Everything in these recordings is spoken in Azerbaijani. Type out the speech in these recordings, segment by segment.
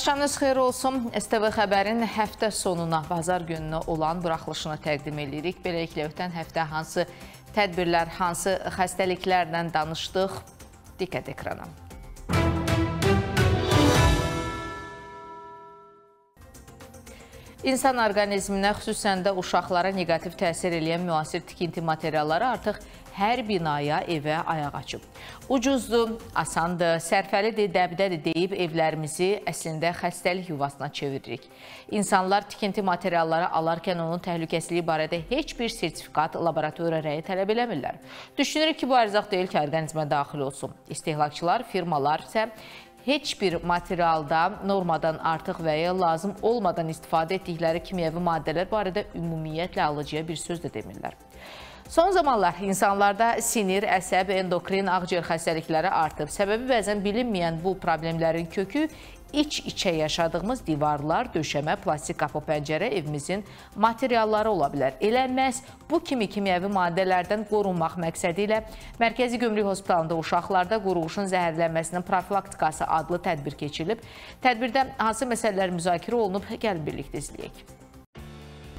Axşamınız xeyir olsun. STV xəbərin həftə sonuna, bazar gününə olan buraxılışını təqdim edirik. Beləliklə, ötən həftə hansı tədbirlər, hansı xəstəliklərlə danışdıq? Diqqət ekrana. İnsan orqanizminə, xüsusən də uşaqlara neqativ təsir edən müasir tikinti materialları artıq hər binaya, evə ayaq açıb. Ucuzdur, asandır, sərfəlidir, dəbdədir deyib evlərimizi əslində xəstəlik yuvasına çeviririk. İnsanlar tikinti materialları alarkən onun təhlükəsizliyi barədə heç bir sertifikat, laboratoriya rəyi tələb eləmirlər. Düşünürük ki, bu ərzaq deyil ki, orqanizmə daxil olsun. İstehlakçılar, firmalar isə heç bir materialda normadan artıq və ya lazım olmadan istifadə etdikləri kimyəvi maddələr barədə ümumiyyətlə alıcıya bir söz də demirlər. Son zamanlar insanlarda sinir, əsəb, endokrin, ağciyər xəstəlikləri artıb. Səbəbi bəzən bilinməyən bu problemlərin kökü iç-içə yaşadığımız divarlar, döşəmə, plastik qapı pəncərə evimizin materialları ola bilər. Elə məhz bu kimi kimyəvi maddələrdən qorunmaq məqsədi ilə Mərkəzi Gömrük Hospitalında uşaqlarda qurğuşun zəhərlənməsinin profilaktikası adlı tədbir keçirilib. Tədbirdə hansı məsələlər müzakirə olunub, gəlin birlikdə izləyək.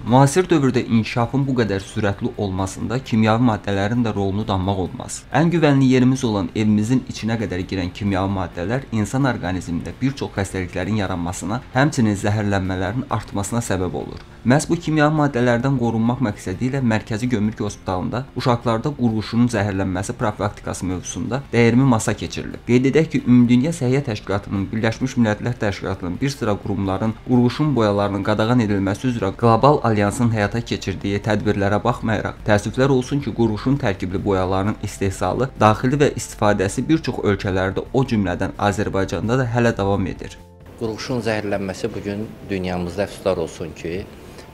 Müasir dövrdə inkişafın bu qədər sürətli olmasında kimyəvi maddələrin də rolunu danmaq olmaz. Ən güvənli yerimiz olan evimizin içinə qədər girən kimyəvi maddələr insan orqanizmində bir çox xəstəliklərin yaranmasına, həmçinin zəhərlənmələrin artmasına səbəb olur. Məhz bu kimyəvi maddələrdən qorunmaq məqsədi ilə Mərkəzi Gömrük Hospitalında uşaqlarda qurğuşunun zəhərlənməsi profilaktikası mövzusunda dəyirmi masa keçirilib. Qeyd edək ki, Ümumdünya Səhiyyə Təşkilatının, Birləşmiş Millətlər Təşkilatının bir sıra qurumların qurğuşun boyalarının qadağan edilməsi üzrə qlobal Alyansın həyata keçirdiyi tədbirlərə baxmayaraq, təəssüflər olsun ki, qurğuşun tərkibli boyaların istehsalı, daxili və istifadəsi bir çox ölkələrdə, o cümlədən Azərbaycanda da hələ davam edir. Qurğuşun zəhərlənməsi bu gün dünyamızda əfsuslar olsun ki,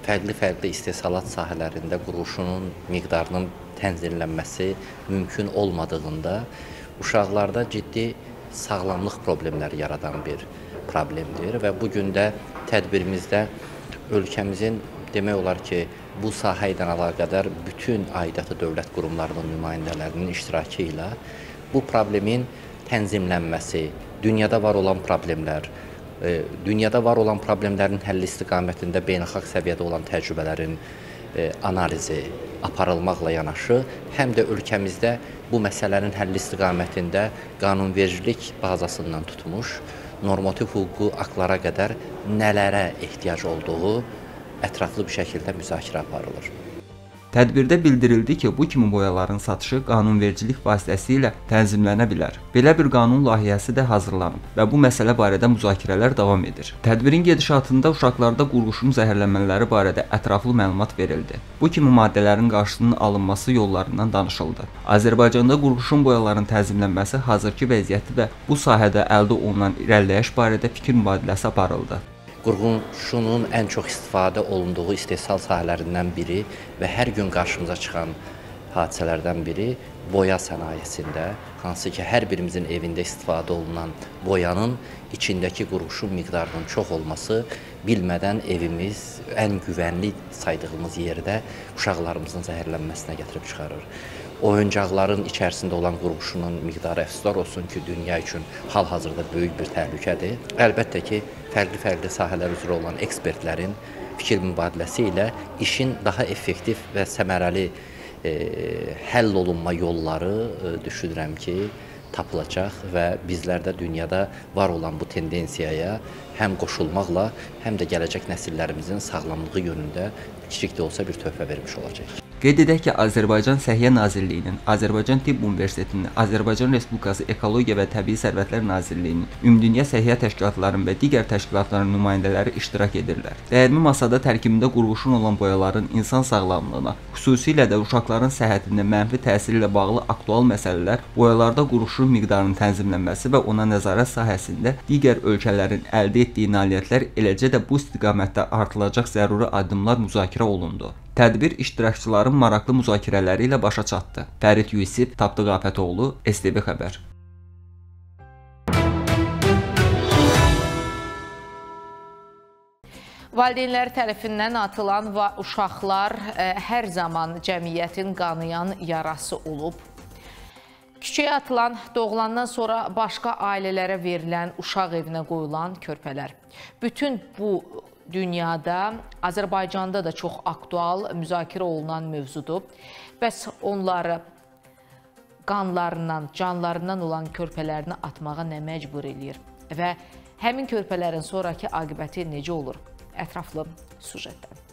fərqli-fərqli istehsalat sahələrində qurğuşunun miqdarının tənzimlənməsi mümkün olmadığında uşaqlarda ciddi sağlamlıq problemləri yaradan bir problemdir və bu gün də tədbirimizdə ölkəmizin demək olar ki, bu sahə ilə əlaqədar bütün aidiyyatı dövlət qurumlarının nümayəndələrinin iştirakı ilə bu problemin tənzimlənməsi, dünyada var olan problemlər, e, dünyada var olan problemlərin həlli istiqamətində beynəlxalq səviyyədə olan təcrübələrin e, analizi aparılmaqla yanaşı, həm də ölkəmizdə bu məsələnin həlli istiqamətində qanunvericilik bazasından tutmuş, normativ hüquqi aktlara qədər nələrə ehtiyac olduğu ətraflı bir şəkildə müzakirə aparılır. Tədbirdə bildirildi ki, bu kimi boyaların satışı qanunvericilik vasitəsilə tənzimlənə bilər. Belə bir qanun layihəsi də hazırlanıb və bu məsələ barədə müzakirələr davam edir. Tədbirin gedişatında uşaqlarda qurğuşun zəhərlənmələri barədə ətraflı məlumat verildi. Bu kimi maddələrin qarşısının alınması yollarından danışıldı. Azərbaycanda qurğuşun boyaların tənzimlənməsi hazırki vəziyyəti və bu sahədə əldə olunan irəliləyiş barədə fikir mübadiləsi aparıldı. Qurğuşunun ən çox istifadə olunduğu istehsal sahələrindən biri və hər gün qarşımıza çıxan hadisələrdən biri boya sənayesində, hansı ki, hər birimizin evində istifadə olunan boyanın içindəki qurğuşun miqdarının çox olması bilmədən evimiz ən güvənli saydığımız yerdə uşaqlarımızın zəhərlənməsinə gətirib çıxarır oyuncaqların içərisində olan qurğuşunun miqdarı əfsuslar olsun ki, dünya üçün hal-hazırda böyük bir təhlükədir. Əlbəttə ki, fərqli-fərqli sahələr üzrə olan ekspertlərin fikir mübadiləsi ilə işin daha effektiv və səmərəli e, həll olunma yolları e, düşünürəm ki, tapılacaq və bizlər də dünyada var olan bu tendensiyaya həm qoşulmaqla, həm də gələcək nəsillərimizin sağlamlığı yönündə kiçik də olsa bir töhfə vermiş olacaq. Qeyd edək ki, Azərbaycan Səhiyyə Nazirliyinin, Azərbaycan Tibb Universitetinin, Azərbaycan Respublikası Ekologiya və Təbii Sərvətlər Nazirliyinin, Ümumdünya Səhiyyə təşkilatlarının və digər təşkilatların nümayəndələri iştirak edirlər. Dəyirmi masada tərkibində qurğuşun olan boyaların insan sağlamlığına, xüsusilə də uşaqların səhhətinə mənfi təsiri ilə bağlı aktual məsələlər, boyalarda qurğuşun miqdarının tənzimlənməsi və ona nəzarət sahəsində digər ölkələrin əldə etdiyi nailiyyətlər, eləcə də bu istiqamətdə artılacaq zəruri addımlar müzakirə olundu. Tədbir iştirakçıların maraqlı müzakirələri ilə başa çatdı. Fərid Yusif, Tapdıq Afətoğlu, STV xəbər. Valideynlər tərəfindən atılan və uşaqlar ə, e, hər zaman cəmiyyətin qanayan yarası olub. Küçəyə atılan, doğulandan sonra başqa ailələrə verilən, uşaq evinə qoyulan körpələr. Bütün bu dünyada, Azərbaycanda da çox aktual, müzakirə olunan mövzudur. Bəs onları qanlarından, canlarından olan körpələrini atmağa nə məcbur eləyir? Və həmin körpələrin sonrakı aqibəti necə olur? Ətraflı sujetdən.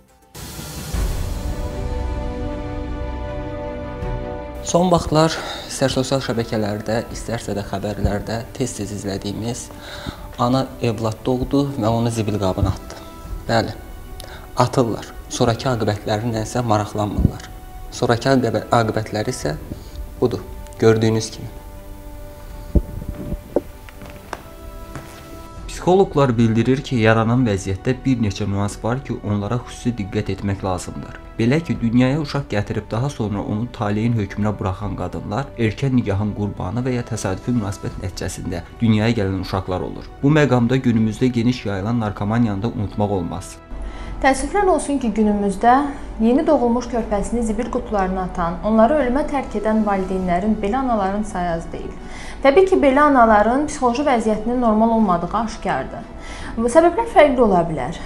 Son vaxtlar istər sosial şəbəkələrdə, istərsə də xəbərlərdə tez-tez izlədiyimiz ana evlad doğdu və onu zibil qabına atdı. Bəli, atırlar. Sonrakı aqibətlərinə isə maraqlanmırlar. Sonrakı aqibətləri isə budur, gördüyünüz kimi. Psixoloqlar bildirir ki, yaranan vəziyyətdə bir neçə nüans var ki, onlara xüsusi diqqət etmək lazımdır. Belə ki, dünyaya uşaq gətirib daha sonra onu taleyin hökmünə buraxan qadınlar erkən nigahın qurbanı və ya təsadüfi münasibət nəticəsində dünyaya gələn uşaqlar olur. Bu məqamda günümüzdə geniş yayılan narkomaniyanı da unutmaq olmaz. Təəssüflər olsun ki, günümüzdə yeni doğulmuş körpəsini zibil qutularına atan, onları ölümə tərk edən valideynlərin belə anaların sayı az deyil. Təbii ki, belə anaların psixoloji vəziyyətinin normal olmadığı aşkardır. Səbəblər fərqli ola bilər.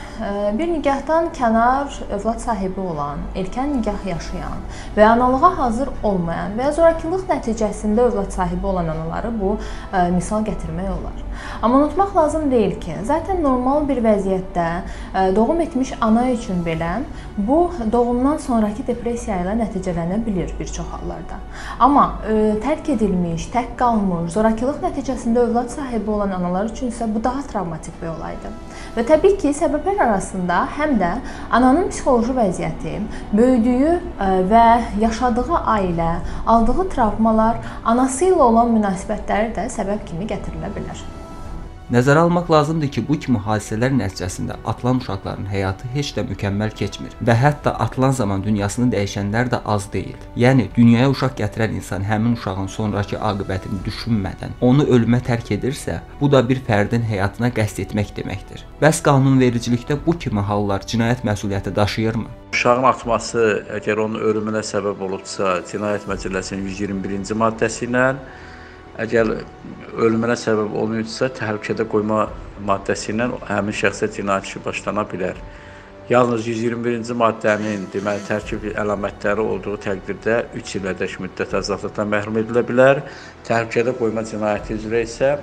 Bir nigahdan kənar övlad sahibi olan, erkən nigah yaşayan və analığa hazır olmayan və ya zorakılıq nəticəsində övlad sahibi olan anaları bu misal gətirmək olar. Amma unutmaq lazım deyil ki, zaten normal bir vəziyyətdə doğum etmiş ana üçün belə bu doğumdan sonrakı depressiya ilə nəticələnə bilər bir çox hallarda. Amma tərk edilmiş, tək qalmış, zorakılıq nəticəsində övlad sahibi olan analar üçün isə bu daha travmatik bir olaydır. Və təbii ki, səbəblər arasında həm də ananın psixoloji vəziyyəti, böyüdüyü e, və yaşadığı ailə, aldığı travmalar, anası ilə olan münasibətləri də səbəb kimi gətirilə bilər. Nəzərə almaq lazımdır ki, bu kimi hadisələr nəticəsində atılan uşaqların həyatı heç də mükəmməl keçmir və hətta atılan zaman dünyasını dəyişənlər də az deyil. Yəni dünyaya uşaq gətirən insan həmin uşağın sonrakı aqibətini düşünmədən onu ölümə tərk edirsə, bu da bir fərdin həyatına qəsd etmək deməkdir. Bəs qanunvericilikdə bu kimi hallar cinayət məsuliyyəti daşıyırmı? Uşağın atması əgər onun ölümünə səbəb olubsa, Cinayət Məcəlləsinin 121-ci maddəsi ilə Əgər ölümünə səbəb olmayıbsa, təhlükədə qoyma maddəsi ilə həmin şəxsə cinayət işi başlana bilər. Yalnız 121-ci maddənin deməli tərkib əlamətləri olduğu təqdirdə 3 ilədək müddət azadlıqdan məhrum edilə bilər. Təhlükədə qoyma cinayəti üzrə isə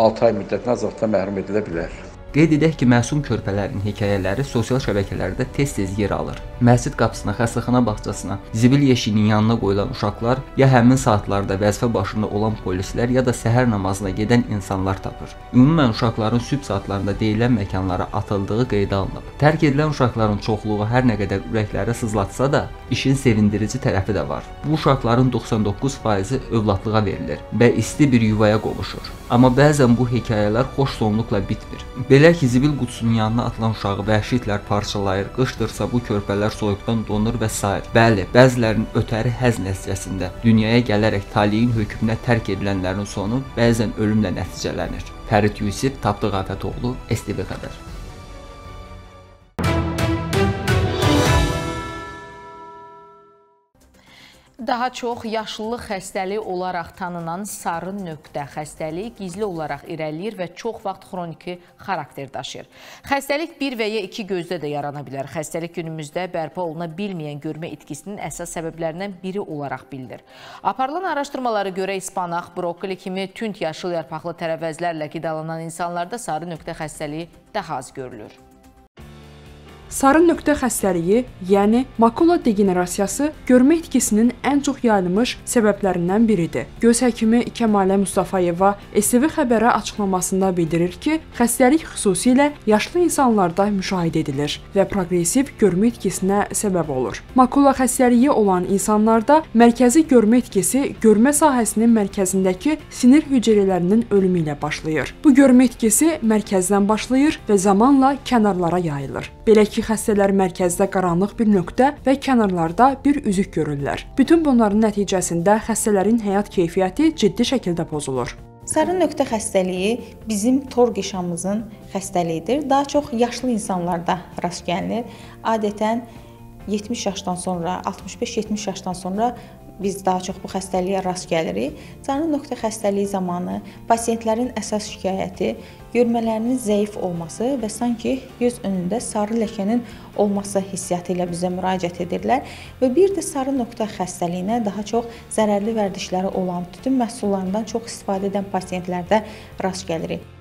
6 ay müddətinə azadlıqdan məhrum edilə bilər. Qeyd edək ki, məsum körpələrin hekayələri sosial şəbəkələrdə tez-tez yer alır. Məscid qapısına, xəstəxana bağçasına, zibil yeşiyinin yanına qoyulan uşaqlar ya həmin saatlarda vəzifə başında olan polislər ya da səhər namazına gedən insanlar tapır. Ümumən uşaqların sübh saatlarında deyilən məkanlara atıldığı qeydə alınıb. Tərk edilən uşaqların çoxluğu hər nə qədər ürəkləri sızlatsa da, işin sevindirici tərəfi də var. Bu uşaqların 99%-i övladlığa verilir və isti bir yuvaya qovuşur. Amma bəzən bu hekayələr xoş sonluqla bitmir. Belə ki, zibil qutusunun yanına atılan uşağı vəhşi itlər parçalayır, qışdırsa bu körpələr soyuqdan donur və s. Bəli, bəzilərinin ötəri həz nəticəsində dünyaya gələrək taleyin hökmünə tərk edilənlərin sonu bəzən ölümlə nəticələnir. Fərid Yusif, Tapdıq Afətoğlu, STV xəbər. Daha çox yaşlılıq xəstəliyi olaraq tanınan sarı nöqtə xəstəliyi gizli olaraq irəliləyir və çox vaxt xroniki xarakter daşıyır. Xəstəlik bir və ya iki gözdə də yarana bilər. Xəstəlik günümüzdə bərpa oluna bilməyən görmə itkisinin əsas səbəblərindən biri olaraq bilinir. Aparılan araşdırmalara görə ispanaq, brokoli kimi tünd yaşıl yarpaqlı tərəvəzlərlə qidalanan insanlarda sarı nöqtə xəstəliyi daha az görülür. Sarı nöqtə xəstəliyi, yəni makula degenerasiyası görmə itkisinin ən çox yayılmış səbəblərindən biridir. Göz həkimi Kəmalə Mustafayeva STV xəbərə açıqlamasında bildirir ki, xəstəlik xüsusilə yaşlı insanlarda müşahidə edilir və proqressiv görmə itkisinə səbəb olur. Makula xəstəliyi olan insanlarda mərkəzi görmə itkisi görmə sahəsinin mərkəzindəki sinir hüceyrələrinin ölümü ilə başlayır. Bu görmə itkisi mərkəzdən başlayır və zamanla kənarlara yayılır. Belə ki, xəstələr mərkəzdə qaranlıq bir nöqtə və kənarlarda bir üzük görürlər. Bütün bunların nəticəsində xəstələrin həyat keyfiyyəti ciddi şəkildə pozulur. Sarı nöqtə xəstəliyi bizim tor qişamızın xəstəliyidir. Daha çox yaşlı insanlarda rast gəlinir. Adətən 70 yaşdan sonra, 65-70 yaşdan sonra biz daha çox bu xəstəliyə rast gəlirik. Canlı nöqtə xəstəliyi zamanı pasientlərin əsas şikayəti görmələrinin zəif olması və sanki göz önündə sarı ləkənin olması hissiyatı ilə bizə müraciət edirlər və bir də sarı nöqtə xəstəliyinə daha çox zərərli vərdişləri olan tütün məhsullarından çox istifadə edən pasientlərdə rast gəlirik.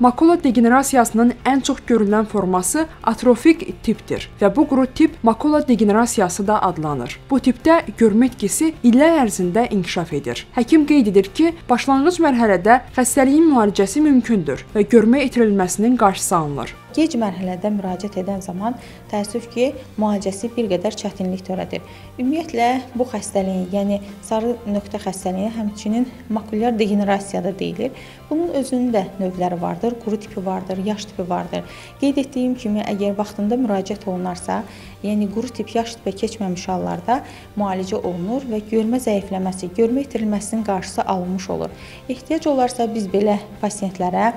Makula degenerasiyasının ən çox görülən forması atrofik tipdir və bu qrup tip makula degenerasiyası da adlanır. Bu tipdə görmə itkisi illər ərzində inkişaf edir. Həkim qeyd edir ki, başlanğıc mərhələdə xəstəliyin müalicəsi mümkündür və görmə itirilməsinin qarşısı alınır. Gec mərhələdə müraciət edən zaman təəssüf ki, müalicəsi bir qədər çətinlik törədir. Ümumiyyətlə bu xəstəliyin, yəni sarı nöqtə xəstəliyinə həmçinin makulyar degenerasiya da deyilir. Bunun özünün də növləri vardır, quru tipi vardır, yaş tipi vardır. Qeyd etdiyim kimi, əgər vaxtında müraciət olunarsa, yəni quru tip yaş tipə keçməmiş hallarda müalicə olunur və görmə zəifləməsi, görmə itirilməsinin qarşısı alınmış olur. Ehtiyac olarsa biz belə pasientlərə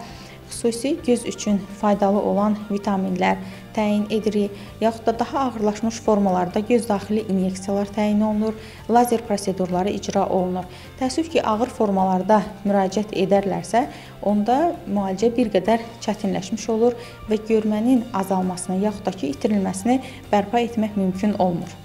xüsusi göz üçün faydalı olan vitaminlər təyin edirik, yaxud da daha ağırlaşmış formalarda göz daxili inyeksiyalar təyin olunur, lazer prosedurları icra olunur. Təəssüf ki, ağır formalarda müraciət edərlərsə, onda müalicə bir qədər çətinləşmiş olur və görmənin azalmasını yaxud da ki, itirilməsini bərpa etmək mümkün olmur.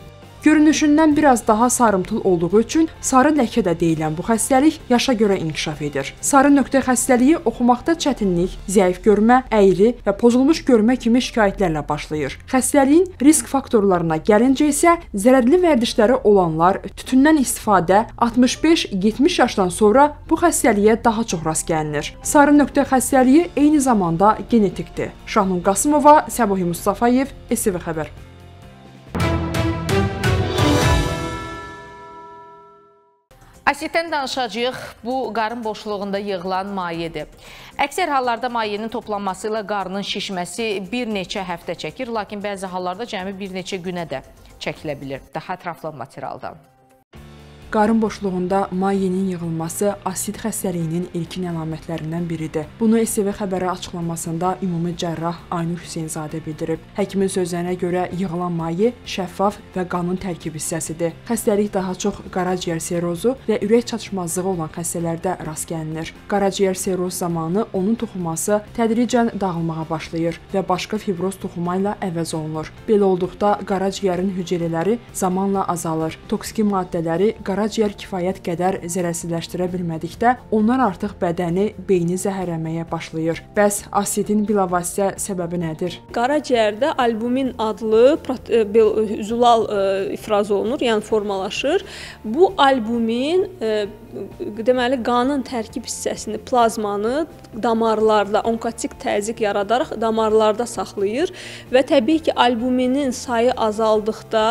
Görünüşündən biraz daha sarımtıl olduğu üçün sarı ləkə də deyilən bu xəstəlik yaşa görə inkişaf edir. Sarı nöqtə xəstəliyi oxumaqda çətinlik, zəif görmə, əyri və pozulmuş görmə kimi şikayətlərlə başlayır. Xəstəliyin risk faktorlarına gəlincə isə zərərli vərdişləri olanlar, tütündən istifadə 65-70 yaşdan sonra bu xəstəliyə daha çox rast gəlinir. Sarı nöqtə xəstəliyi eyni zamanda genetikdir. Şahnun Qasımova, Səbuhi Mustafayev, STV xəbər. Asitdən danışacağıq. Bu qarın boşluğunda yığılan mayedir. Əksər hallarda mayenin toplanması ilə qarının şişməsi bir neçə həftə çəkir, lakin bəzi hallarda cəmi bir neçə günə də çəkilə bilir. Daha ətraflı materialdan. Qarın boşluğunda mayenin yığılması asid xəstəliyinin ilkin əlamətlərindən biridir. Bunu STV xəbərə açıqlamasında ümumi cərrah Aynur Hüseynzadə bildirib. Həkimin sözlərinə görə yığılan maye şəffaf və qanın tərkib hissəsidir. Xəstəlik daha çox qaraciyər serozu və ürək çatışmazlığı olan xəstələrdə rast gəlinir. Qaraciyər seroz zamanı onun toxuması tədricən dağılmağa başlayır və başqa fibroz toxuma ilə əvəz olunur. Belə olduqda qaraciyərin hüceyrələri zamanla azalır. Toksiki maddələri qaraciyər kifayət qədər zərərsizləşdirə bilmədikdə, onlar artıq bədəni, beyni zəhərləməyə başlayır. Bəs asidin bilavasitə səbəbi nədir? Qaraciyərdə albumin adlı üzulal ifraz olunur, yəni formalaşır. Bu albumin deməli qanın tərkib hissəsini, plazmanı damarlarda onkotik təzyiq yaradaraq damarlarda saxlayır və təbii ki, albuminin sayı azaldıqda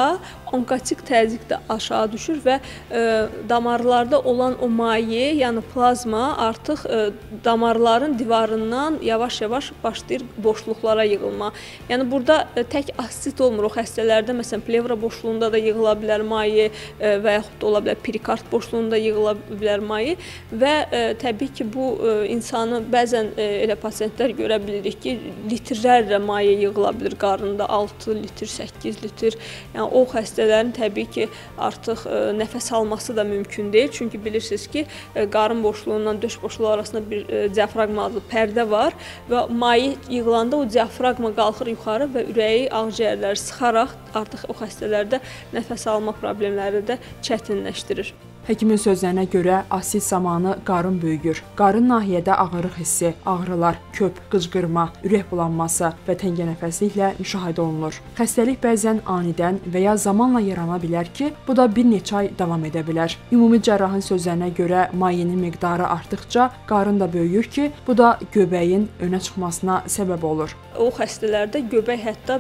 onkotik təzyiq də aşağı düşür və ə, damarlarda olan o maye, yəni plazma artıq ə, damarların divarından yavaş-yavaş başlayır boşluqlara yığılma. Yəni burada ə, tək asit olmur o xəstələrdə, məsələn, plevra boşluğunda da yığıla bilər maye ə, və yaxud da ola bilər perikard boşluğunda yığıla bilər maye və ə, təbii ki, bu ə, insanı bəzən ə, elə pasientlər görə bilirik ki, litrlərlə maye yığıla bilər qarında 6 litr, 8 litr. Yəni o xəstələrin təbii ki, artıq ə, nəfəs alması da mümkün deyil. Çünki bilirsiniz ki, ə, qarın boşluğundan döş boşluğu arasında bir ə, diafraqma adlı pərdə var və maye yığılanda o diafraqma qalxır yuxarı və ürəyi, ağciyərləri sıxaraq artıq o xəstələrdə nəfəs alma problemləri də çətinləşdirir. Həkimin sözlərinə görə asid zamanı qarın böyüyür. Qarın nahiyədə ağırlıq hissi, ağrılar, köp, qıcqırma, ürək bulanması və təngənəfəsliklə müşahidə olunur. Xəstəlik bəzən anidən və ya zamanla yarana bilər ki, bu da bir neçə ay davam edə bilər. Ümumi cərrahın sözlərinə görə mayenin miqdarı artdıqca qarın da böyüyür ki, bu da göbəyin önə çıxmasına səbəb olur. O xəstələrdə göbək hətta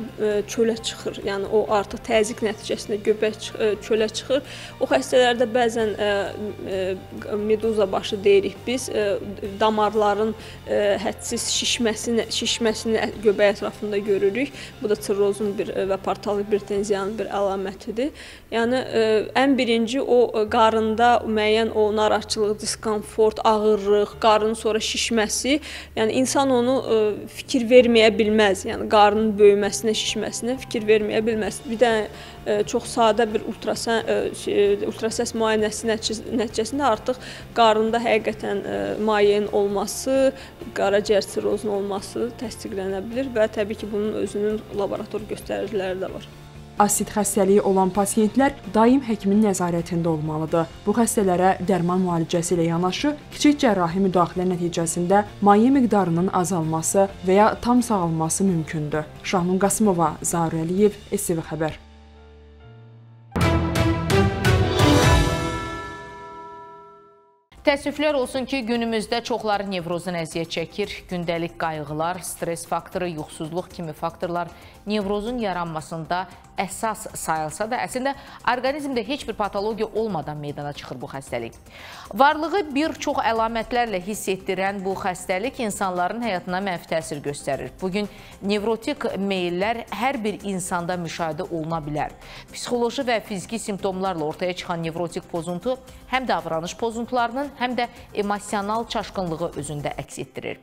çölə çıxır. Yəni o artıq təzyiq nəticəsində göbək çölə çıxır. O xəstələrdə bəzən meduza başı deyirik biz, damarların hədsiz şişməsini, şişməsini göbək ətrafında görürük. Bu da sirrozun bir və portal hipertenziyanın bir əlamətidir. Yəni ən birinci o qarında müəyyən o narahatçılıq, diskomfort, ağırlıq, qarının sonra şişməsi, yəni insan onu fikir verməyə bilməz. Yəni qarının böyüməsinə, şişməsinə fikir verməyə bilməz. Bir də çox sadə bir ultrasən ultrasəs müayinəsi nəticəsində artıq qarında həqiqətən ə, mayein olması, qaraciyər sirrozunun olması təsdiqlənə bilər və təbii ki, bunun özünün laborator göstəriciləri də var. Asid xəstəliyi olan pasiyentlər daim həkimin nəzarətində olmalıdır. Bu xəstələrə dərman müalicəsi ilə yanaşı kiçik cərrahi müdaxilə nəticəsində maye miqdarının azalması və ya tam sağalması mümkündür. Şahnun Qasımova, Zaur Əliyev, STV xəbər. Təəssüflər olsun ki, günümüzdə çoxları nevrozun əziyyət çəkir. Gündəlik qayğılar, stres faktoru, yuxusuzluq kimi faktorlar nevrozun yaranmasında əsas sayılsa da, əslində orqanizmdə heç bir patologiya olmadan meydana çıxır bu xəstəlik. Varlığı bir çox əlamətlərlə hiss etdirən bu xəstəlik insanların həyatına mənfi təsir göstərir. Bugün nevrotik meyllər hər bir insanda müşahidə oluna bilər. Psixoloji və fiziki simptomlarla ortaya çıxan nevrotik pozuntu həm davranış pozuntularının, həm də emosional çaşqınlığı özündə əks etdirir.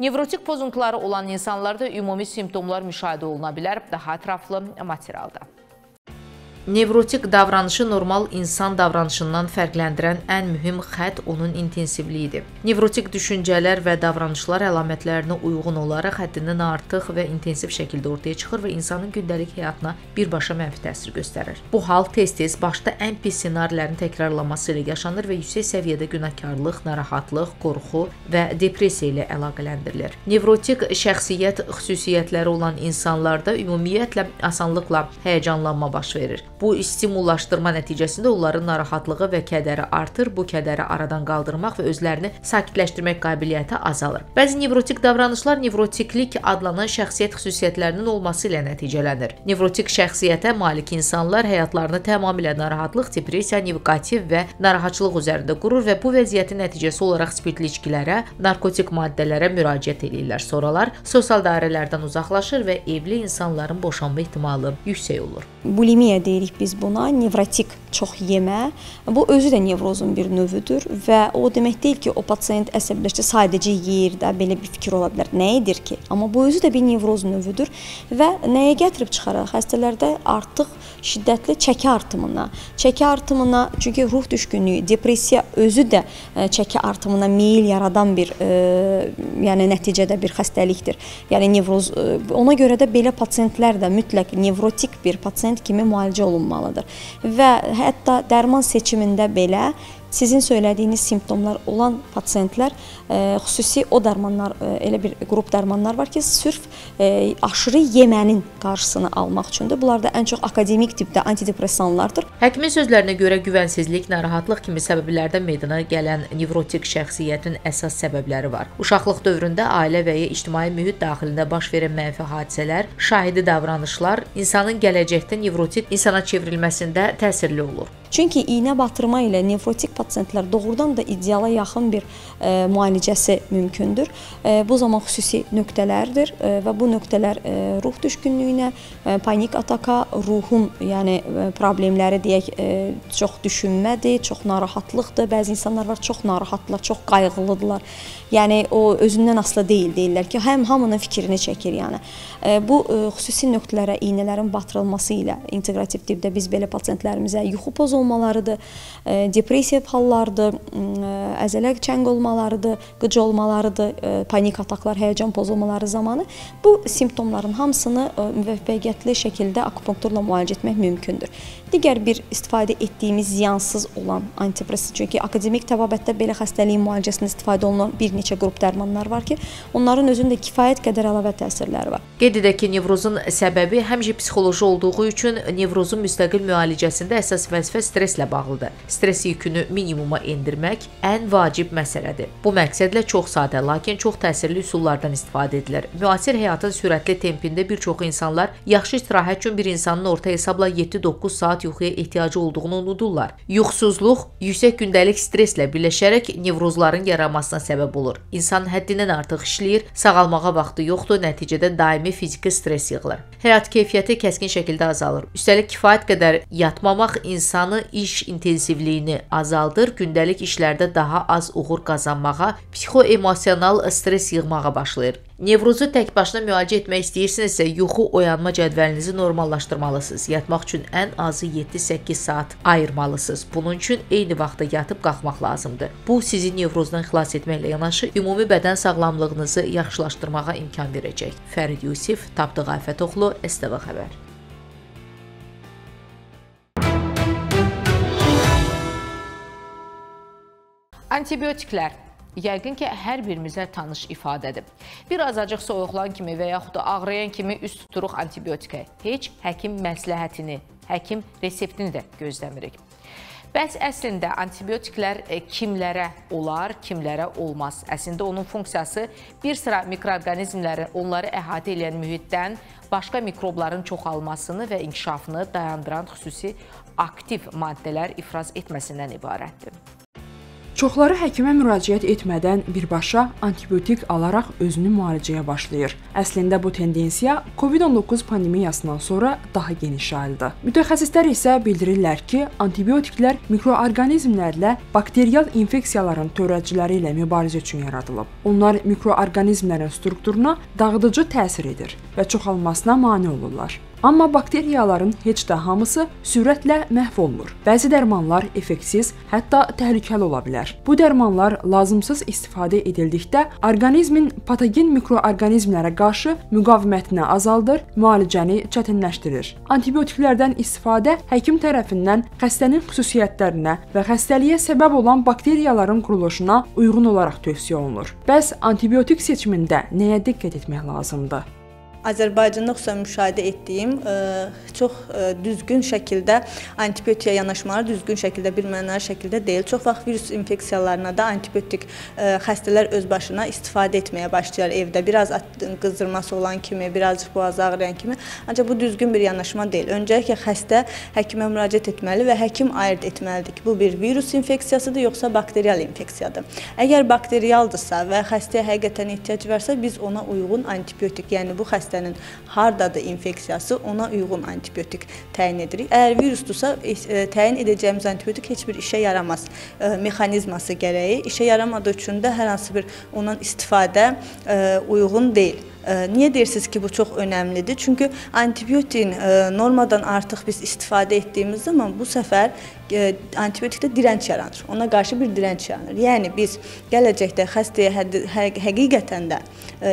Nevrotik pozuntuları olan insanlarda ümumi simptomlar müşahidə oluna bilər. Daha ətraflı materialda. Nevrotik davranışı normal insan davranışından fərqləndirən ən mühüm xətt onun intensivliyidir. Nevrotik düşüncələr və davranışlar əlamətlərinə uyğun olaraq həddindən artıq və intensiv şəkildə ortaya çıxır və insanın gündəlik həyatına birbaşa mənfi təsir göstərir. Bu hal tez-tez başda ən pis ssenarilərin təkrarlanması ilə yaşanır və yüksək səviyyədə günahkarlıq, narahatlıq, qorxu və depressiya ilə əlaqələndirilir. Nevrotik şəxsiyyət xüsusiyyətləri olan insanlarda ümumiyyətlə asanlıqla həyəcanlanma baş verir. Bu stimullaşdırma nəticəsində onların narahatlığı və kədəri artır. Bu kədəri aradan qaldırmaq və özlərini sakitləşdirmək qabiliyyəti azalır. Bəzi nevrotik davranışlar nevrotiklik adlanan şəxsiyyət xüsusiyyətlərinin olması ilə nəticələnir. Nevrotik şəxsiyyətə malik insanlar həyatlarını tamamilə narahatlıq, depressiya, nevrotik və narahatçılıq üzərində qurur və bu vəziyyətin nəticəsi olaraq spirtli içkilərə, narkotik maddələrə müraciət edirlər. Sonralar sosial dairələrdən uzaqlaşır və evli insanların boşanma ehtimalı yüksək olur. Bulimiya deyirik biz buna, nevrotik çox yemə. Bu özü də nevrozun bir növüdür və o demək deyil ki, o pasiyent əsəbləşsə sadəcə yeyir də belə bir fikir ola bilər. Nə edir ki? Amma bu özü də bir nevroz növüdür və nəyə gətirib çıxarır? Xəstələrdə artıq şiddətli çəki artımına, çəki artımına, çünki ruh düşkünlüyü, depressiya özü də ə, çəki artımına meyil yaradan bir, ə, yəni nəticədə bir xəstəlikdir. Yəni nevroz ə, ona görə də belə pasiyentlər də mütləq nevrotik bir pasiyent kimi müalicə olunmalıdır. Və hətta dərman seçimində belə sizin söylədiyiniz simptomlar olan pasiyentlər e, xüsusi o dərmanlar e, elə bir qrup dərmanlar var ki, sırf e, aşırı yemənin qarşısını almaq üçündür. Bunlar da ən çox akademik tipdə antidepressanlardır. Həkimin sözlərinə görə güvənsizlik, narahatlıq kimi səbəblərdən meydana gələn nevrotik şəxsiyyətin əsas səbəbləri var. Uşaqlıq dövründə ailə və ya ictimai mühit daxilində baş verən mənfi hadisələr, şahidi davranışlar insanın gələcəkdə nevrotik insana çevrilməsində təsirli olur. Çünki iynə batırma ilə nevrotik pasiyentlər doğrudan da ideala yaxın bir e, müalicəsi mümkündür. E, bu zaman xüsusi nöqtələrdir e, və bu nöqtələr e, ruh düşkünlüyünə, e, panik ataka, ruhun, yəni e, problemləri deyək, e, çox düşünmədir, çox narahatlıqdır. Bəzi insanlar var çox narahatlar, çox qayğılıdırlar. Yəni o özündən asılı deyil deyirlər ki, həm hamının fikrini çəkir, yəni. E, bu e, xüsusi nöqtələrə iynələrin batırılması ilə inteqrativ tibbdə biz belə pasiyentlərimizə yuxu pozulmalarıdır, e, depressiya hallarıdır, əzələ çəng olmalarıdır, qıc olmalarıdır, panik ataklar, həyəcan pozulmaları zamanı bu simptomların hamısını müvəffəqiyyətli şəkildə akupunkturla müalicə etmək mümkündür. Digər bir istifadə etdiyimiz ziyansız olan antidepressiv, çünki akademik təbabətdə belə xəstəliyin müalicəsində istifadə olunan bir neçə qrup dərmanlar var ki, onların özündə kifayət qədər əlavə təsirləri var. Qeyd edək ki, nevrozun səbəbi həmişə psixoloji olduğu üçün nevrozun müstəqil müalicəsində əsas vəzifə stresslə bağlıdır. Stress yükünü minimuma endirmək ən vacib məsələdir. Bu məqsədlə çox sadə, lakin çox təsirli üsullardan istifadə edilir. Müasir həyatın sürətli tempində bir çox insanlar yaxşı istirahət üçün bir insanın orta hesabla 7-9 saat yuxuya ehtiyacı olduğunu unudurlar. Yuxusuzluq yüksək gündəlik stresslə birləşərək nevrozların yaranmasına səbəb olur. İnsan həddindən artıq işləyir, sağalmağa vaxtı yoxdur, nəticədə daimi fiziki stress yığılır. Həyat keyfiyyəti kəskin şəkildə azalır. Üstəlik kifayət qədər yatmamaq insanı iş intensivliyini azaldır, gündəlik işlərdə daha az uğur qazanmağa, psixoemosional stress yığmağa başlayır. Nevrozu tək başına müalicə etmək istəyirsinizsə, yuxu oyanma cədvəlinizi normallaşdırmalısınız. Yatmaq üçün ən azı 7-8 saat ayırmalısınız. Bunun üçün eyni vaxtda yatıb qalxmaq lazımdır. Bu sizi nevrozdan xilas etməklə yanaşı ümumi bədən sağlamlığınızı yaxşılaşdırmağa imkan verəcək. Fərid Yusif, Tapdıq Afətoğlu, STV xəbər. Antibiotiklər yəqin ki, hər birimizə tanış ifadədir. Bir azacıq soyuqlan kimi və yaxud da ağrıyan kimi üst tuturuq antibiotikə. Heç həkim məsləhətini, həkim reseptini də gözləmirik. Bəs əslində antibiotiklər e, kimlərə olar, kimlərə olmaz? Əslində onun funksiyası bir sıra mikroorqanizmlərin onları əhatə edən mühitdən başqa mikrobların çoxalmasını və inkişafını dayandıran xüsusi aktiv maddələr ifraz etməsindən ibarətdir. Çoxları həkimə müraciət etmədən birbaşa antibiotik alaraq özünü müalicəyə başlayır. Əslində bu tendensiya COVID-19 pandemiyasından sonra daha geniş yayıldı. Mütəxəssislər isə bildirirlər ki, antibiotiklər mikroorqanizmlərlə bakterial infeksiyaların törədiciləri ilə mübarizə üçün yaradılıb. Onlar mikroorqanizmlərin strukturuna dağıdıcı təsir edir və çoxalmasına mane olurlar. Amma bakteriyaların heç də hamısı sürətlə məhv olmur. Bəzi dərmanlar effektsiz, hətta təhlükəli ola bilər. Bu dərmanlar lazımsız istifadə edildikdə orqanizmin patogen mikroorqanizmlərə qarşı müqavimətini azaldır, müalicəni çətinləşdirir. Antibiotiklərdən istifadə həkim tərəfindən xəstənin xüsusiyyətlərinə və xəstəliyə səbəb olan bakteriyaların quruluşuna uyğun olaraq tövsiyə olunur. Bəs antibiotik seçimində nəyə diqqət etmək lazımdır? Azərbaycanda xüsusən müşahidə etdiyim e, çox e, düzgün şəkildə antibiotikə yanaşmalar düzgün şəkildə bilmənlər şəkildə deyil. Çox vaxt virus infeksiyalarına da antibiotik e, xəstələr öz başına istifadə etməyə başlayır evdə. Biraz qızdırması olan kimi, birazcıq boğaz ağrıyan kimi. Ancaq bu düzgün bir yanaşma deyil. Öncəliklə xəstə həkimə müraciət etməli və həkim ayırd etməlidir ki, bu bir virus infeksiyasıdır yoxsa bakterial infeksiyadır. Əgər bakterialdırsa və xəstəyə həqiqətən ehtiyac varsa, biz ona uyğun antibiotik, yəni bu xəstə xəstənin hardadır infeksiyası, ona uyğun antibiotik təyin edirik. Əgər virusdursa, e, təyin edəcəyimiz antibiotik heç bir işə yaramaz. E, mexanizması gərəyi işə yaramadığı üçün də hər hansı bir ondan istifadə e, uyğun deyil. Niyə deyirsiniz ki, bu çox önəmlidir? Çünki antibiotin normadan artıq biz istifadə etdiyimiz zaman bu səfər antibiotikdə dirənc yaranır. Ona qarşı bir dirənc yaranır. Yəni biz gələcəkdə xəstəyə hə, həqiqətən də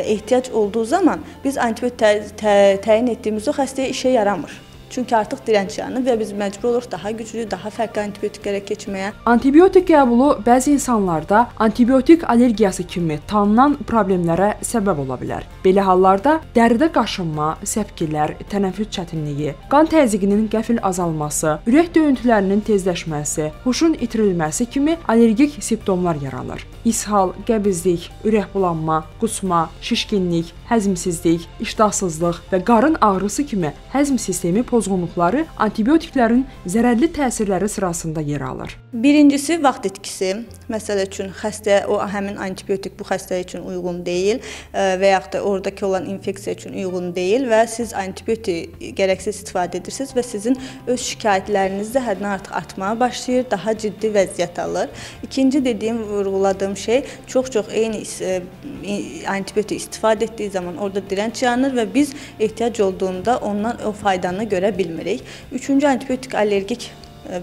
ehtiyac olduğu zaman biz antibiotik təyin etdiyimiz o xəstəyə işə yaramır. Çünki artıq dirənc yaranır və biz məcbur oluruq daha güclü, daha fərqli antibiotiklərə keçməyə. Antibiotik qəbulu bəzi insanlarda antibiotik allergiyası kimi tanınan problemlərə səbəb ola bilər. Belə hallarda dəridə qaşınma, səpgilər, tənəffüs çətinliyi, qan təzyiqinin qəfil azalması, ürək döyüntülərinin tezləşməsi, huşun itirilməsi kimi allergik simptomlar yaranır. İshal, qəbizlik, ürək bulanma, qusma, şişkinlik, həzmsizlik, iştahsızlıq və qarın ağrısı kimi həzm sistemi pozğunluqları antibiotiklərin zərərli təsirləri sırasında yer alır. Birincisi vaxt itkisi. Məsəl üçün xəstə o həmin antibiotik bu xəstə üçün uyğun deyil e, və yaxud da oradakı olan infeksiya üçün uyğun deyil və siz antibiotik gərəksiz istifadə edirsiniz və sizin öz şikayətləriniz də həddən artıq artmağa başlayır, daha ciddi vəziyyət alır. İkinci dediyim, vurğuladığım şey çox-çox eyni e, antibiotik istifadə etdiyi zaman orada dirənc yaranır və biz ehtiyac olduğunda ondan o faydanı görə bilmirik. Üçüncü antibiotik allergik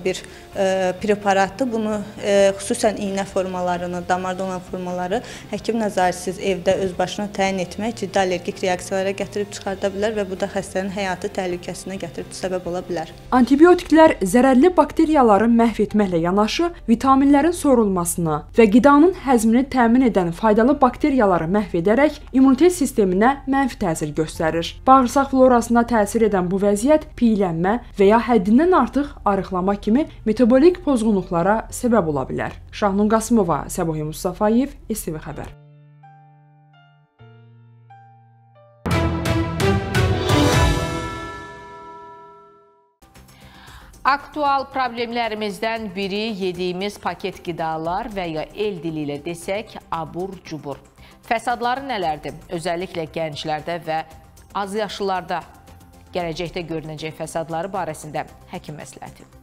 bir e, preparatdır. Bunu e, xüsusən iynə formalarını, damarda olan formaları həkim nəzarətsiz evdə öz başına təyin etmək ciddi allergik reaksiyalara gətirib çıxarda bilər və bu da xəstənin həyatı təhlükəsinə gətirib səbəb ola bilər. Antibiotiklər zərərli bakteriyaları məhv etməklə yanaşı, vitaminlərin sorulmasına və qidanın həzmini təmin edən faydalı bakteriyaları məhv edərək immunitet sisteminə mənfi təsir göstərir. Bağırsaq florasına təsir edən bu vəziyyət piylənmə və ya həddindən artıq arıqlama yağma kimi metabolik pozğunluqlara səbəb ola bilər. Şahnun Qasımova, Səbuhi Mustafayev, STV xəbər. Aktual problemlərimizdən biri yediyimiz paket qidalar və ya el dili ilə desək abur-cubur. Fəsadları nələrdir? Özəlliklə gənclərdə və az yaşlılarda gələcəkdə görünəcək fəsadları barəsində həkim məsləhəti.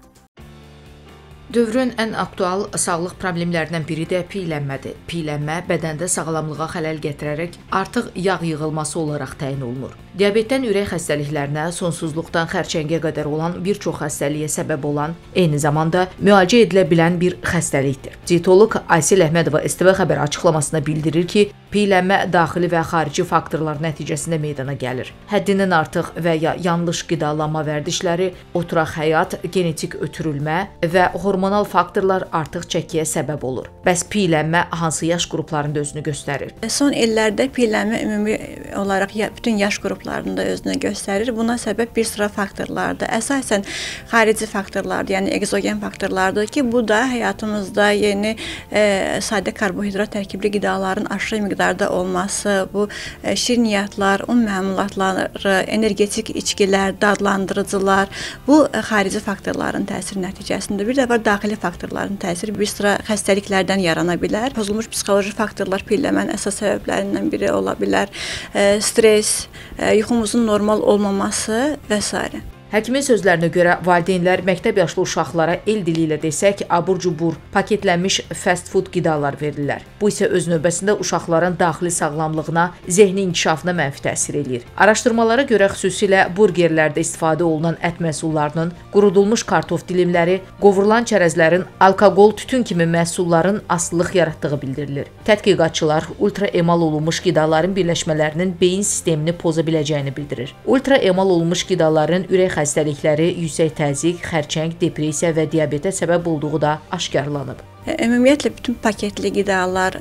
Dövrün ən aktual sağlıq problemlərindən biri də piylənmədir. Piylənmə bədəndə sağlamlığa xələl gətirərək artıq yağ yığılması olaraq təyin olunur. Diabetdən ürək xəstəliklərinə, sonsuzluqdan xərçəngə qədər olan bir çox xəstəliyə səbəb olan, eyni zamanda müalicə edilə bilən bir xəstəlikdir. Dietoloq Aysel Əhmədova STV xəbər açıqlamasında bildirir ki, piylənmə daxili və xarici faktorlar nəticəsində meydana gəlir. Həddindən artıq və ya yanlış qidalanma vərdişləri, oturaq həyat, genetik ötürülmə və hormonal faktorlar artıq çəkiyə səbəb olur. Bəs piylənmə hansı yaş qruplarında özünü göstərir? Son illərdə piylənmə ümumi olaraq bütün yaş qruplarında özünü göstərir. Buna səbəb bir sıra faktorlardır. Əsasən xarici faktorlardır, yəni ekzogen faktorlardır ki, bu da həyatımızda yeni e, sadə karbohidrat tərkibli qidaların aşırı miqdarda olması, bu e, şirniyyatlar, un məmulatları, energetik içkilər, dadlandırıcılar, bu e, xarici faktorların təsiri nəticəsində bir də var daxili faktorların təsiri bir sıra xəstəliklərdən yarana bilər. Pozulmuş psixoloji faktorlar pilləmənin əsas səbəblərindən biri ola bilər. E, stress, yuxumuzun normal olmaması və s. Həkimin sözlərinə görə valideynlər məktəb yaşlı uşaqlara el dili ilə desək, abur-cubur, paketlənmiş fast food qidalar verirlər. Bu isə öz növbəsində uşaqların daxili sağlamlığına, zehni inkişafına mənfi təsir eləyir. Araşdırmalara görə xüsusilə burgerlərdə istifadə olunan ət məhsullarının, qurudulmuş kartof dilimləri, qovurulan çərəzlərin, alkoqol, tütün kimi məhsulların asılılıq yaratdığı bildirilir. Tədqiqatçılar ultra emal olunmuş qidaların birləşmələrinin beyin sistemini poza biləcəyini bildirir. Ultra emal olunmuş qidaların ürək xəstəlikləri, yüksək təzyiq, xərçəng, depressiya və diabetə səbəb olduğu da aşkarlanıb. Ümumiyyətlə bütün paketli qidalar,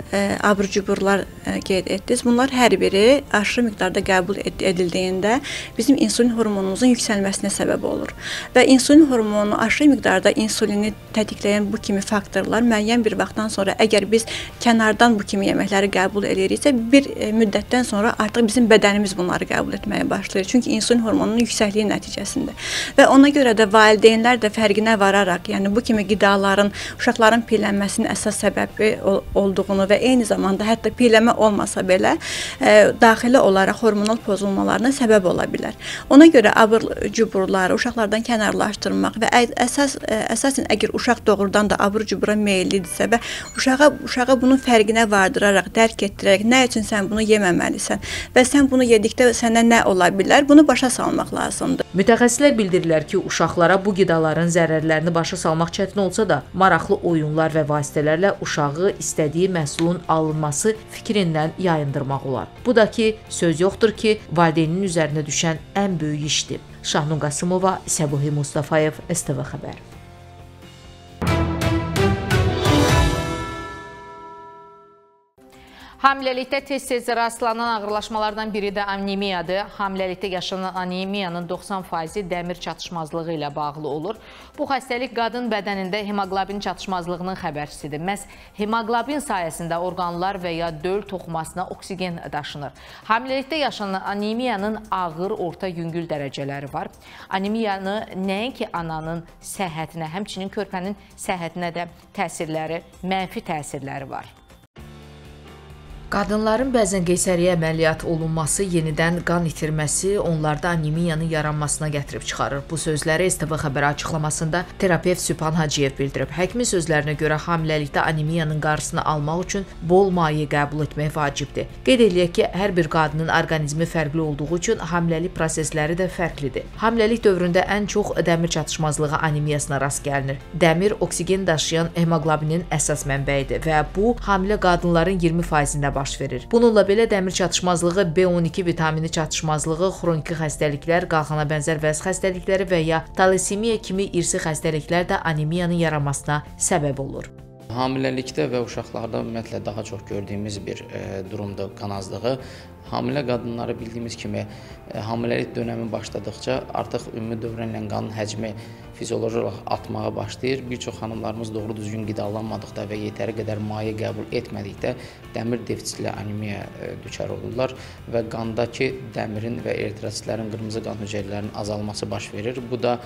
abur-cuburlar qeyd etdiniz. Bunlar hər biri aşırı miqdarda qəbul edildiyində bizim insulin hormonumuzun yüksəlməsinə səbəb olur. Və insulin hormonu aşırı miqdarda insulini tətikləyən bu kimi faktorlar müəyyən bir vaxtdan sonra əgər biz kənardan bu kimi yeməkləri qəbul ediriksə, bir müddətdən sonra artıq bizim bədənimiz bunları qəbul etməyə başlayır. Çünki insulin hormonunun yüksəkliyi nəticəsində. Və ona görə də valideynlər də fərqinə vararaq, yəni bu kimi qidaların uşaqların pillənməsini piylənməsinin əsas səbəbi olduğunu və eyni zamanda hətta piyləmə olmasa belə ə, daxili olaraq hormonal pozulmalarına səbəb ola bilər. Ona görə abur-cuburları uşaqlardan kənarlaşdırmaq və əsas ə, əsasən əgər uşaq doğrudan da abur-cubura meyllidirsə və uşağa uşağa bunun fərqinə vardıraraq, dərk etdirərək nə üçün sən bunu yeməməlisən və sən bunu yedikdə sənə nə ola bilər, bunu başa salmaq lazımdır. Mütəxəssislər bildirirlər ki, uşaqlara bu qidaların zərərlərini başa salmaq çətin olsa da, maraqlı oyunlar və vasitələrlə uşağı istədiyi məhsulun alınması fikrindən yayındırmaq olar. Bu da ki, söz yoxdur ki, valideynin üzərinə düşən ən böyük işdir. Şahnun Qasımova, Səbuhi Mustafayev, STV xəbər. Hamiləlikdə tez-tez rastlanan ağırlaşmalardan biri də anemiyadır. Hamiləlikdə yaşanan anemiyanın 90%-i dəmir çatışmazlığı ilə bağlı olur. Bu xəstəlik qadın bədənində hemoqlobin çatışmazlığının xəbərçisidir. Məhz hemoqlobin sayəsində orqanlar və ya döl toxumasına oksigen daşınır. Hamiləlikdə yaşanan anemiyanın ağır, orta, yüngül dərəcələri var. Anemiyanı nəinki ananın səhhətinə, həmçinin körpənin səhhətinə də təsirləri, mənfi təsirləri var. Qadınların bəzən qeysəriyyə əməliyyat olunması, yenidən qan itirməsi onlarda anemiyanın yaranmasına gətirib çıxarır. Bu sözləri STV xəbər açıqlamasında terapevt Sübhan Hacıyev bildirib. Həkimin sözlərinə görə hamiləlikdə anemiyanın qarşısını almaq üçün bol maye qəbul etmək vacibdir. Qeyd eləyək ki, hər bir qadının orqanizmi fərqli olduğu üçün hamiləlik prosesləri də fərqlidir. Hamiləlik dövründə ən çox dəmir çatışmazlığı anemiyasına rast gəlinir. Dəmir oksigen daşıyan hemoqlobinin əsas mənbəyidir və bu hamilə qadınların 20%-də baş verir. Bununla belə dəmir çatışmazlığı, B12 vitamini çatışmazlığı, xroniki xəstəliklər, qalxana bənzər vəz xəstəlikləri və ya talasemiya kimi irsi xəstəliklər də anemiyanın yaranmasına səbəb olur. Hamiləlikdə və uşaqlarda ümumiyyətlə daha çox gördüyümüz bir e, durumdur qan azlığı. Hamilə qadınlara bildiyimiz kimi hamiləlik dönəmi başladıkca artıq ümumi dövrənlə qanın həcmi fizioloji olaraq artmağa başlayır. Bir çox xanımlarımız doğru düzgün qidalanmadıqda və yetəri qədər maye qəbul etmədikdə dəmir defisitli anemiya düçar olurlar və qandakı dəmirin və eritrositlərin, qırmızı qan hüceyrələrinin azalması baş verir. Bu da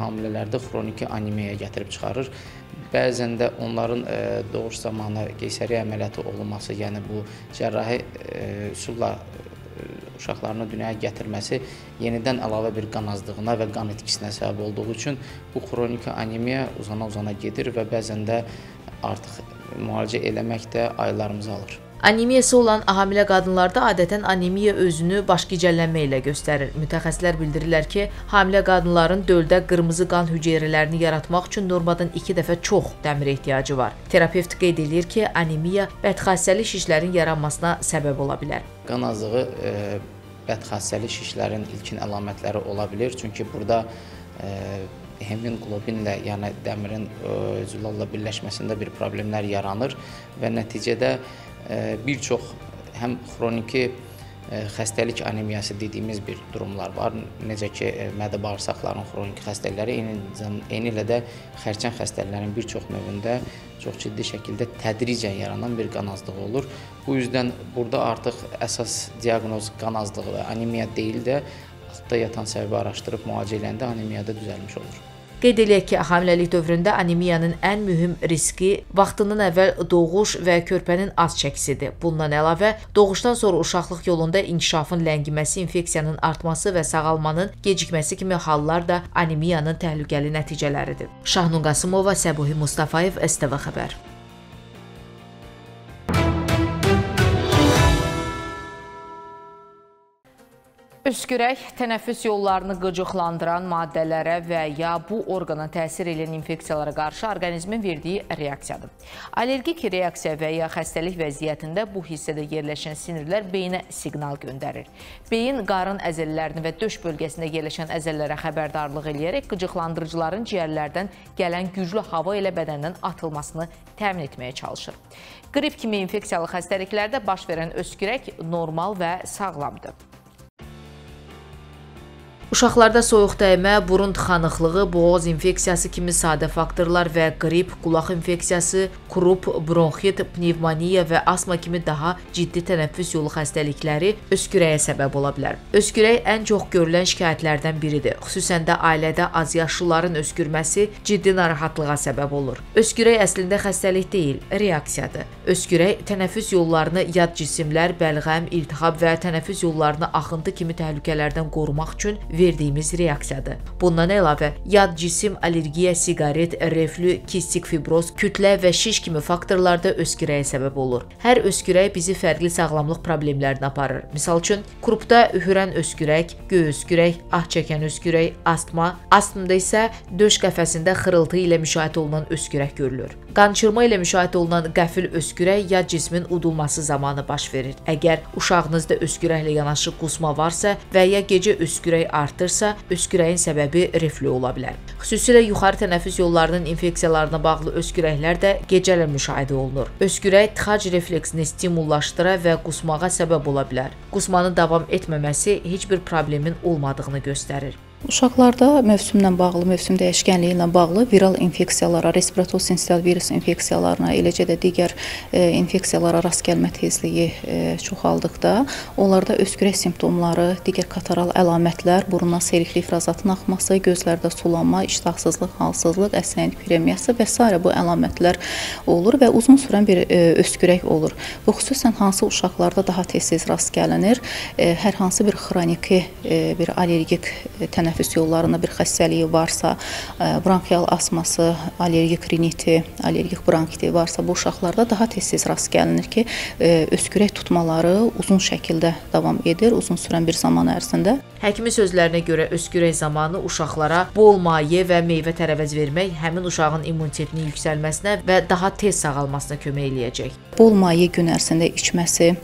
hamilələrdə xroniki anemiyaya gətirib çıxarır. Bəzən də onların doğuş zamanı qeysəriyyə əməliyyatı olunması, yəni bu cərrahi üsulla uşaqlarını dünyaya gətirməsi yenidən əlavə bir qan azlığına və qan itkisinə səbəb olduğu üçün bu xroniki anemiya uzana-uzana gedir və bəzən də artıq müalicə eləmək də aylarımızı alır. Anemiyası olan hamilə qadınlarda adətən anemiya özünü baş gicəllənmə ilə göstərir. Mütəxəssislər bildirirlər ki, hamilə qadınların döldə qırmızı qan hüceyrələrini yaratmaq üçün normadan 2 dəfə çox dəmir ehtiyacı var. Terapevt qeyd edir ki, anemiya bədxassəli şişlərin yaranmasına səbəb ola bilər. Qan azlığı e, bədxassəli şişlərin ilkin əlamətləri ola bilər. Çünki burada e, hemoglobinlə, yəni dəmirin zülalla birləşməsində bir problemlər yaranır və nəticədə bir çox həm xroniki xəstəlik anemiyası dediyimiz bir durumlar var. Necə ki, mədə bağırsaqların xroniki xəstəlikləri, eyni, ilə də xərçəng xəstəliklərinin bir çox növündə çox ciddi şəkildə tədricən yaranan bir qan azlığı olur. Bu üzdən burada artıq əsas diaqnoz qan azlığı və anemiya deyil də altda yatan səbəbi araşdırıb müalicə edəndə anemiyada düzəlmiş olur. Qeyd eləyək ki, hamiləlik dövründə anemiyanın ən mühüm riski vaxtından əvvəl doğuş və körpənin az çəkisidir. Bundan əlavə, doğuşdan sonra uşaqlıq yolunda inkişafın ləngiməsi, infeksiyanın artması və sağalmanın gecikməsi kimi hallar da anemiyanın təhlükəli nəticələridir. Şahnun Qasımova, Səbuhi Mustafayev, STV xəbər. Öskürək tənəffüs yollarını qıcıqlandıran maddələrə və ya bu orqana təsir edən infeksiyalara qarşı orqanizmin verdiyi reaksiyadır. Allergik reaksiya və ya xəstəlik vəziyyətində bu hissədə yerləşən sinirlər beyinə siqnal göndərir. Beyin qarın əzələlərini və döş bölgəsində yerləşən əzələlərə xəbərdarlıq eləyərək qıcıqlandırıcıların ciyərlərdən gələn güclü hava ilə bədəndən atılmasını təmin etməyə çalışır. Qrip kimi infeksiyalı xəstəliklərdə baş verən öskürək normal və sağlamdır. Uşaqlarda soyuq dəymə, burun tıxanıqlığı, boğaz infeksiyası kimi sadə faktorlar və qrip, qulaq infeksiyası, krup, bronxit, pnevmoniya və asma kimi daha ciddi tənəffüs yolu xəstəlikləri öskürəyə səbəb ola bilər. Öskürək ən çox görülən şikayətlərdən biridir. Xüsusən də ailədə azyaşlıların öskürməsi ciddi narahatlığa səbəb olur. Öskürək əslində xəstəlik deyil, reaksiyadır. Öskürək tənəffüs yollarını yad cisimlər, bəlğəm, iltihab və tənəffüs yollarını axıntı kimi təhlükələrdən qorumaq üçün verdiyimiz reaksiyadır. Bundan əlavə, yad cisim, allergiya, siqaret, reflü, kistik fibroz, kütlə və şiş kimi faktorlarda öskürəyə səbəb olur. Hər öskürək bizi fərqli sağlamlıq problemlərinə aparır. Misal üçün, krupda ühürən öskürək, göy öskürək, ah çəkən öskürək, astma, astmda isə döş qəfəsində xırıltı ilə müşahidə olunan öskürək görülür. Qançırma ilə müşahidə olunan qəfil öskürək yad cismin udulması zamanı baş verir. Əgər uşağınızda öskürəklə yanaşı qusma varsa və ya gecə öskürək artırsa, öskürəyin səbəbi reflü ola bilər. Xüsusilə yuxarı tənəffüs yollarının infeksiyalarına bağlı öskürəklər də gecələr müşahidə olunur. Öskürək tıxac refleksini stimullaşdıra və qusmağa səbəb ola bilər. Qusmanın davam etməməsi heç bir problemin olmadığını göstərir. Uşaqlarda mövsümlə bağlı, mövsüm dəyişkənliyi ilə bağlı viral infeksiyalara, respirator sinsital virus infeksiyalarına, eləcə də digər e, infeksiyalara rast gəlmə tezliyi e, çoxaldıqda onlarda öskürək simptomları, digər kataral əlamətlər, burundan serikli ifrazatın axması, gözlərdə sulanma, iştahsızlıq, halsızlıq, əsnəylik premiyası və s. bu əlamətlər olur və uzun sürən bir e, öskürək olur. Bu xüsusən hansı uşaqlarda daha tez-tez rast gəlinir? E, hər hansı bir xroniki e, bir allergik tənəffüs tənəffüs yollarında bir xəstəliyi varsa, e, bronxial asması, allergik riniti, allergik bronkiti varsa, bu uşaqlarda daha tez-tez rast gəlinir ki, e, öskürək tutmaları uzun şəkildə davam edir, uzun sürən bir zaman ərzində. Həkimin sözlərinə görə öskürək zamanı uşaqlara bol maye və meyvə tərəvəz vermək həmin uşağın immunitetinin yüksəlməsinə və daha tez sağalmasına kömək eləyəcək. Bol maye gün ərzində içməsi,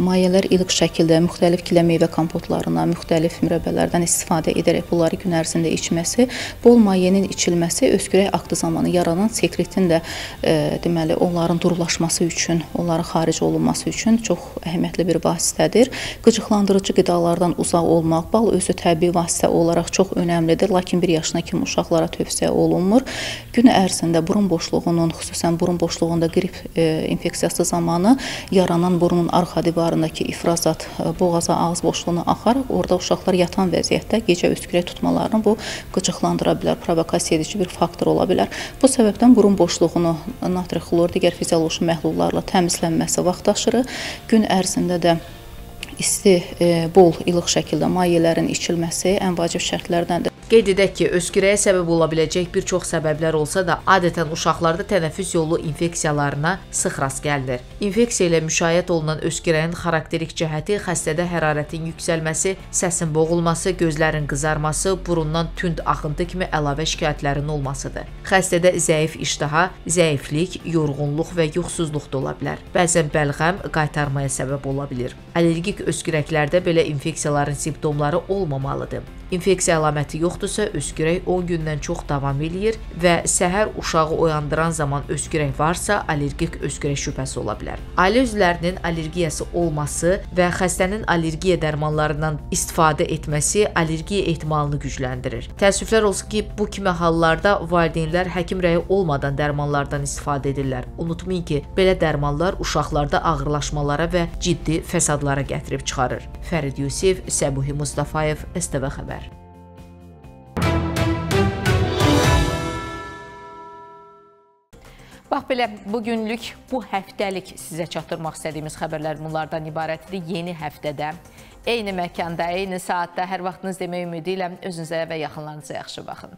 mayələr ilıq şəkildə müxtəlif gilə meyvə kompotlarından, müxtəlif mürəbbələrdən istifadə edərək bunları gün ərzində içməsi, bol mayənin içilməsi öskürək aktı zamanı yaranan sekretin də e, deməli onların durulaşması üçün, onların xaric olunması üçün çox əhəmiyyətli bir vasitədir. Qıcıqlandırıcı qidalardan uzaq olmaq, bal özü təbii vasitə olaraq çox önəmlidir, lakin 1 yaşına kimi uşaqlara tövsiyə olunmur. Gün ərzində burun boşluğunun, xüsusən burun boşluğunda qrip e, infeksiyası zamanı yaranan burunun arxa divarındakı ifrazat e, boğaza, ağız boşluğuna axaraq orada uşaqlar yatan vəziyyətdə gecə öskürək tutmalarını bu qıcıqlandıra bilər, provokasiya edici bir faktor ola bilər. Bu səbəbdən burun boşluğunu natri xlor, digər fizioloji məhlullarla təmizlənməsi vaxtaşırı gün ərzində də isti, e, bol, ilıq şəkildə mayələrin içilməsi ən vacib şərtlərdəndir. Qeyd edək ki, öskürəyə səbəb ola biləcək bir çox səbəblər olsa da, adətən uşaqlarda tənəffüs yolu infeksiyalarına sıx rast gəlinir. İnfeksiya ilə müşayiət olunan öskürəyin xarakterik cəhəti xəstədə hərarətin yüksəlməsi, səsin boğulması, gözlərin qızarması, burundan tünd axıntı kimi əlavə şikayətlərin olmasıdır. Xəstədə zəif iştaha, zəiflik, yorğunluq və yuxusuzluq da ola bilər. Bəzən bəlğəm qaytarmaya səbəb ola bilir. Allergik öskürəklərdə belə infeksiyaların simptomları olmamalıdır. İnfeksiya əlaməti yoxdursa, öskürək 10 gündən çox davam eləyir və səhər uşağı oyandıran zaman öskürək varsa, allergik öskürək şübhəsi ola bilər. Ailə üzvlərinin allergiyası olması və xəstənin allergiya dərmanlarından istifadə etməsi allergiya ehtimalını gücləndirir. Təəssüflər olsun ki, bu kimi hallarda valideynlər həkim rəyi olmadan dərmanlardan istifadə edirlər. Unutmayın ki, belə dərmanlar uşaqlarda ağırlaşmalara və ciddi fəsadlara gətirib çıxarır. Fərid Yusif, Səbuhi Mustafayev, STV xəbər. Bax belə, bugünlük, bu həftəlik sizə çatdırmaq istədiyimiz xəbərlər bunlardan ibarətdir. Yeni həftədə, eyni məkanda, eyni saatda, hər vaxtınız demək ümidi ilə özünüzə və yaxınlarınıza yaxşı baxın.